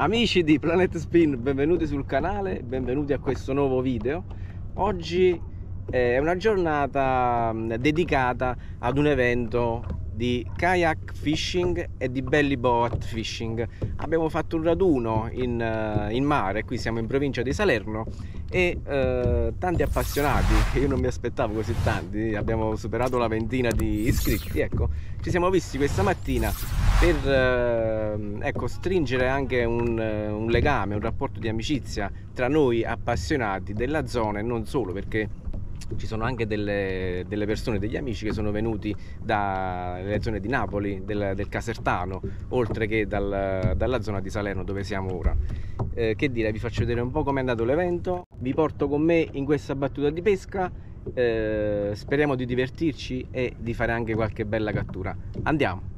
Amici di Planet Spin, benvenuti sul canale, benvenuti a questo nuovo video. Oggi è una giornata mm, dedicata ad un evento di kayak fishing e di belly boat fishing. Abbiamo fatto un raduno in, eh, in mare, qui siamo in provincia di Salerno e eh, tanti appassionati, che io non mi aspettavo così tanti, abbiamo superato la ventina di iscritti, ecco, ci siamo visti questa mattina per eh, ecco, stringere anche un, un legame, un rapporto di amicizia tra noi appassionati della zona e non solo perché ci sono anche delle, delle, persone, degli amici che sono venuti dalle zone di Napoli, del, del Casertano, oltre che dal, dalla zona di Salerno dove siamo ora. Eh, che dire, vi faccio vedere un po' come è andato l'evento, vi porto con me in questa battuta di pesca, eh, speriamo di divertirci e di fare anche qualche bella cattura. Andiamo!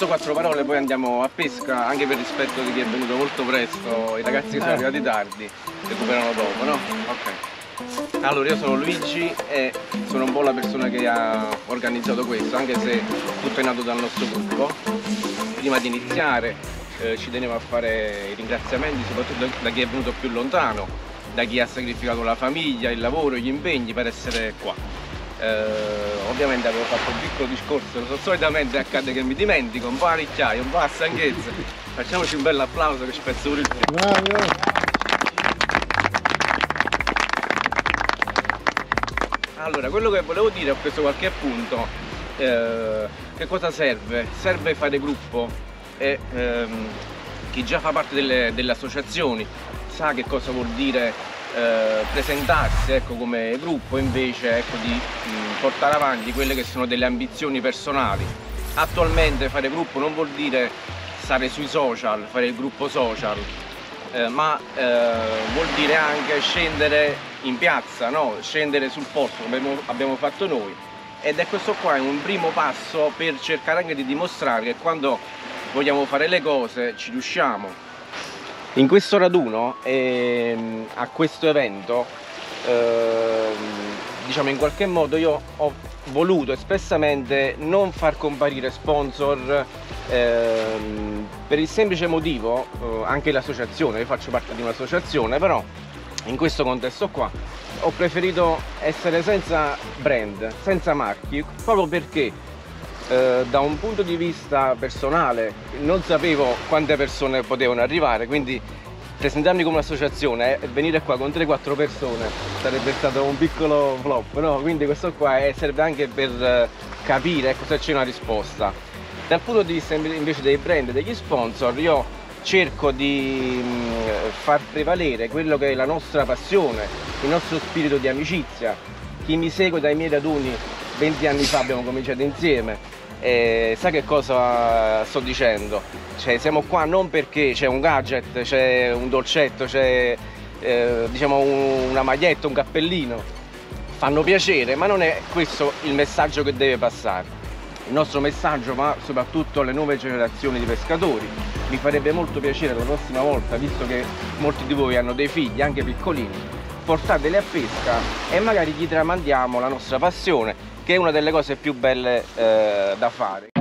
Giusto quattro parole, poi andiamo a pesca, anche per rispetto di chi è venuto molto presto, i ragazzi che sono eh. arrivati tardi recuperano dopo, no? Ok. Allora io sono Luigi e sono un po' la persona che ha organizzato questo, anche se tutto è nato dal nostro gruppo. Prima di iniziare eh, ci tenevo a fare i ringraziamenti soprattutto da chi è venuto più lontano, da chi ha sacrificato la famiglia, il lavoro, gli impegni per essere qua eh, ovviamente avevo fatto un piccolo discorso, solitamente accade che mi dimentico, un po' a ricchiaia, un po' a stanchezza. Facciamoci un bel applauso che spezzo pure il tempo. Allora, quello che volevo dire, ho preso qualche appunto, eh, che cosa serve? Serve fare gruppo e ehm, chi già fa parte delle, delle associazioni sa che cosa vuol dire eh, presentarsi ecco, come gruppo invece ecco, di mh, portare avanti quelle che sono delle ambizioni personali. Attualmente fare gruppo non vuol dire stare sui social, fare il gruppo social, eh, ma eh, vuol dire anche scendere in piazza, no? scendere sul posto come abbiamo fatto noi ed è questo qua è un primo passo per cercare anche di dimostrare che quando vogliamo fare le cose ci riusciamo in questo raduno, ehm, a questo evento, ehm, diciamo in qualche modo io ho voluto espressamente non far comparire sponsor ehm, per il semplice motivo, eh, anche l'associazione, io faccio parte di un'associazione, però in questo contesto qua ho preferito essere senza brand, senza marchi, proprio perché eh, da un punto di vista personale non sapevo quante persone potevano arrivare, quindi presentarmi come associazione e venire qua con 3-4 persone sarebbe stato un piccolo flop, no? Quindi questo qua è, serve anche per eh, capire ecco, se c'è una risposta. Dal punto di vista invece dei brand degli sponsor, io cerco di mh, far prevalere quello che è la nostra passione, il nostro spirito di amicizia. Chi mi segue dai miei raduni 20 anni fa abbiamo cominciato insieme, e sa che cosa sto dicendo? Cioè, siamo qua non perché c'è un gadget, c'è un dolcetto, c'è eh, diciamo un, una maglietta, un cappellino. Fanno piacere, ma non è questo il messaggio che deve passare. Il nostro messaggio va soprattutto alle nuove generazioni di pescatori. Mi farebbe molto piacere la prossima volta, visto che molti di voi hanno dei figli, anche piccolini, portateli a pesca e magari gli tramandiamo la nostra passione che è una delle cose più belle eh, da fare.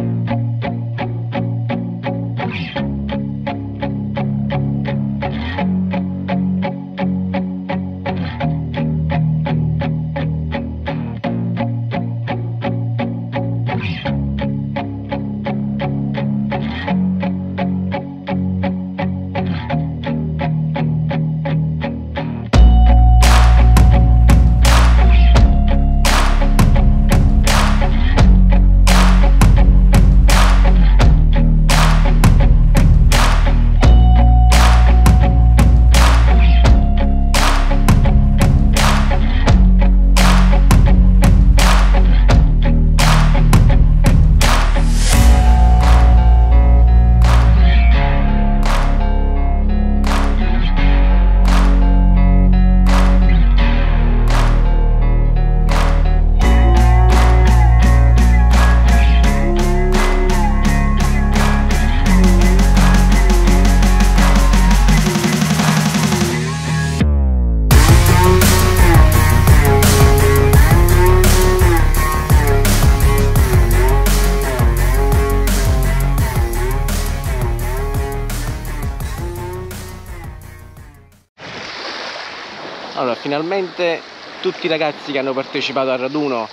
Finalmente tutti i ragazzi che hanno partecipato al raduno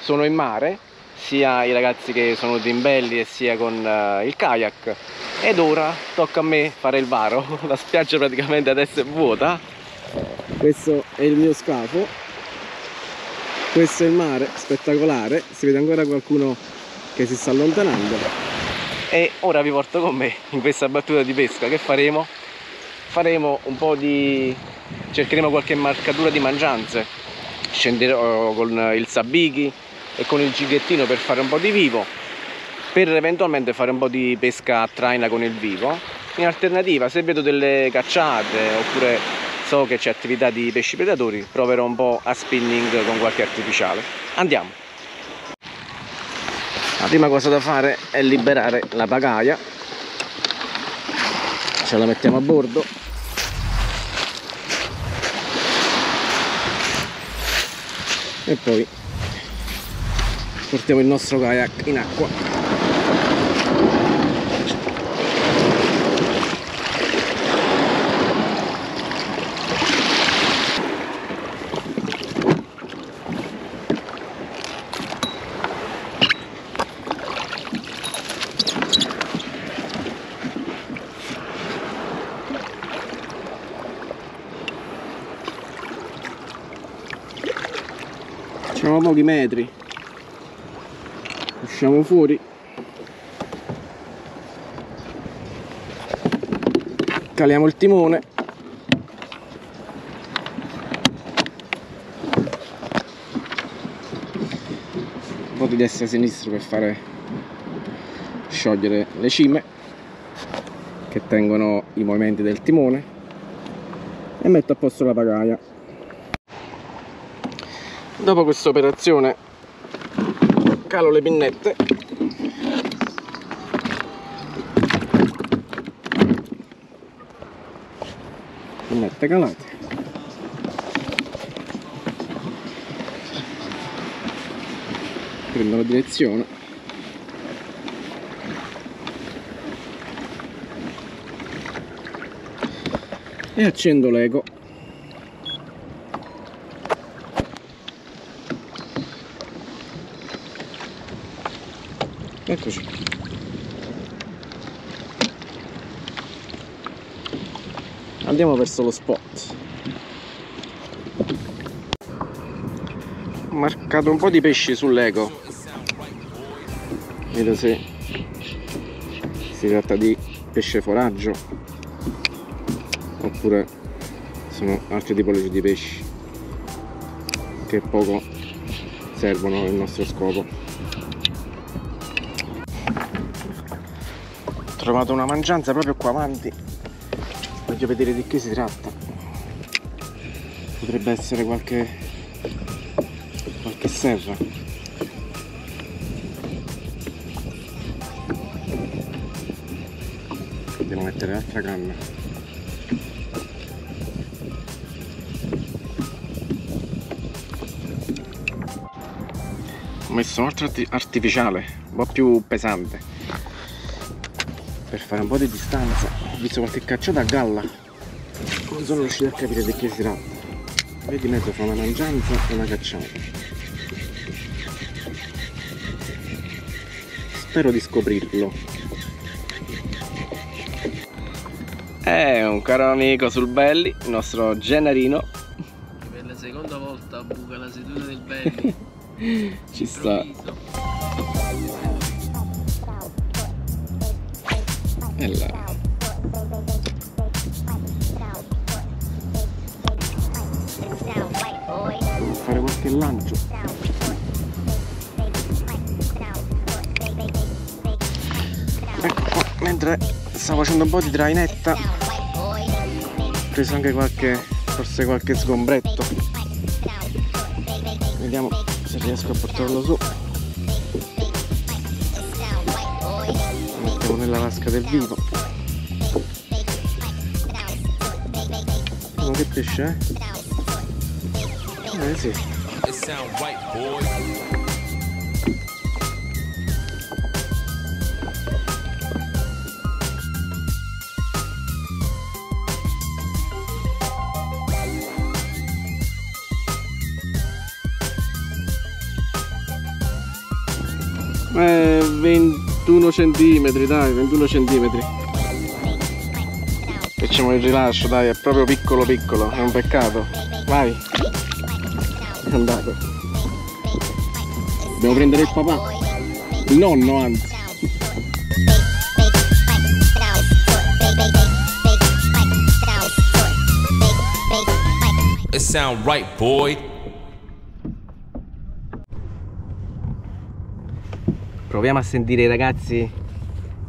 sono in mare, sia i ragazzi che sono venuti in belli e sia con uh, il kayak. Ed ora tocca a me fare il varo. La spiaggia praticamente adesso è vuota. Questo è il mio scafo. Questo è il mare, spettacolare. Si vede ancora qualcuno che si sta allontanando. E ora vi porto con me in questa battuta di pesca. Che faremo? Faremo un po' di cercheremo qualche marcatura di mangianze. Scenderò con il sabbichi e con il cighettino per fare un po' di vivo per eventualmente fare un po' di pesca a traina con il vivo. In alternativa se vedo delle cacciate oppure so che c'è attività di pesci predatori proverò un po' a spinning con qualche artificiale. Andiamo. La prima cosa da fare è liberare la pagaia. Ce la mettiamo a bordo e poi portiamo il nostro kayak in acqua Facciamo pochi metri. Usciamo fuori. Caliamo il timone. Un po' di destra e sinistra per fare sciogliere le cime che tengono i movimenti del timone e metto a posto la pagaia dopo questa operazione calo le pinnette. Pinnette calate. Prendo la direzione. E accendo l'ego eccoci andiamo verso lo spot. Ho marcato un po' di pesci sull'ego vedo se si tratta di pesce foraggio oppure sono altre tipologie di pesci che poco servono al nostro scopo trovato una mangianza proprio qua avanti. Voglio vedere di che si tratta. Potrebbe essere qualche qualche serra. Devo mettere l'altra canna. Ho messo un altro artificiale un po' più pesante per fare un po' di distanza ho visto qualche cacciata a galla. Non sono riuscito a capire di che si tratta vedi mezzo fra una mangianza e una cacciata. Spero di scoprirlo. È un caro amico sul belli il nostro Gennarino. Per la seconda volta buca la seduta del belli. Ci sta là devo fare qualche lancio. Ecco mentre stavo facendo un po' di trainetta ho preso anche qualche forse qualche sgombretto. Vediamo se riesco a portarlo su nella vasca del vino oh, che pesce? Eh? eh sì eh, 20 21 centimetri, dai, 21 centimetri. Facciamo il rilascio, dai, è proprio piccolo piccolo, è un peccato. Vai. È andato. Dobbiamo prendere il papà. Il nonno, anzi. It sound right, boy. Proviamo a sentire i ragazzi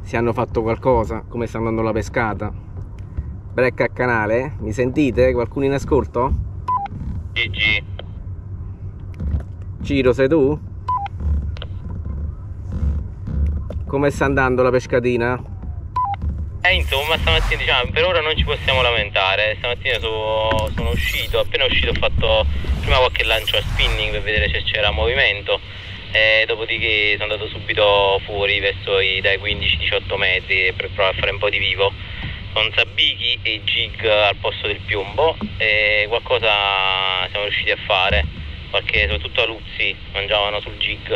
se hanno fatto qualcosa, come sta andando la pescata. Brecca a canale, mi sentite? Qualcuno in ascolto? GG. Ciro, sei tu? Come sta andando la pescatina? Eh, insomma, stamattina diciamo, per ora non ci possiamo lamentare. Stamattina so- sono uscito, appena uscito ho fatto prima qualche lancio a spinning per vedere se c'era movimento. E dopodiché sono andato subito fuori verso i dai 15-18 metri per provare a fare un po' di vivo. Con sabbichi e jig al posto del piombo e qualcosa siamo riusciti a fare. Qualche, soprattutto a Luzzi mangiavano sul jig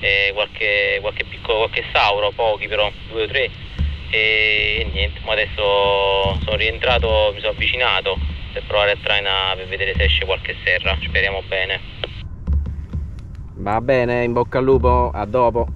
e qualche, qualche piccolo qualche sauro pochi però due o tre. E niente ma adesso sono rientrato mi sono avvicinato per provare a traina per vedere se esce qualche serra. Speriamo bene Va bene, in bocca al lupo, a dopo.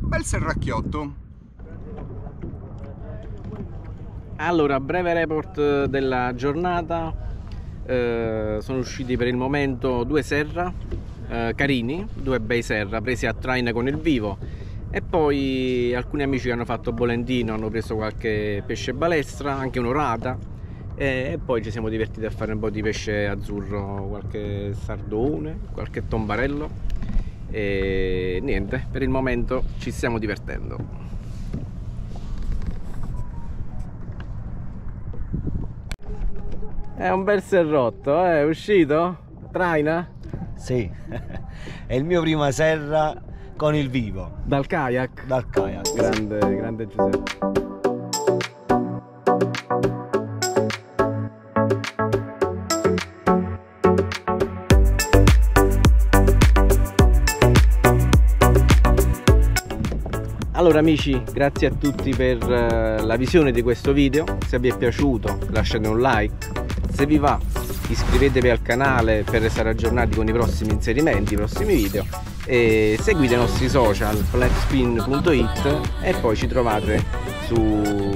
Bel serracchiotto. Allora, breve report eh, della giornata. Eh, sono usciti per il momento due serra eh, carini, due bei serra presi a traina con il vivo e poi alcuni amici che hanno fatto Bolentino hanno preso qualche pesce balestra, anche un'orata e, e poi ci siamo divertiti a fare un po' di pesce azzurro, qualche sardone, qualche tombarello e niente, per il momento ci stiamo divertendo. È un bel serrotto, eh? è uscito? Traina? Sì, è il mio prima serra con il vivo, Dal kayak? dal kayak. Grande, grande Giuseppe. Allora amici, grazie a tutti per eh, la visione di questo video, se vi è piaciuto lasciate un like, se vi va iscrivetevi al canale per restare aggiornati con i prossimi inserimenti, i prossimi video. E seguite i nostri social flatspin.it e poi ci trovate su,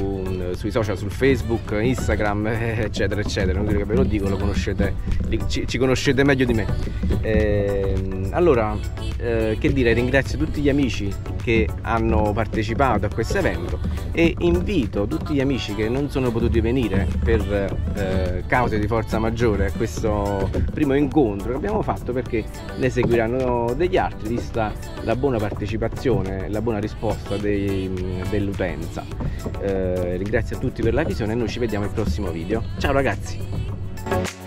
sui social sul Facebook, Instagram eccetera eccetera, non credo che ve lo dico, lo conoscete, ci, ci conoscete meglio di me. Ehm, allora, eh, che dire, ringrazio tutti gli amici che hanno partecipato a questo evento e invito tutti gli amici che non sono potuti venire per eh, cause di forza maggiore a questo primo incontro che abbiamo fatto perché ne seguiranno degli altri vista la buona partecipazione, la buona risposta dell'utenza. Eh, ringrazio a tutti per la visione e noi ci vediamo al prossimo video. Ciao ragazzi!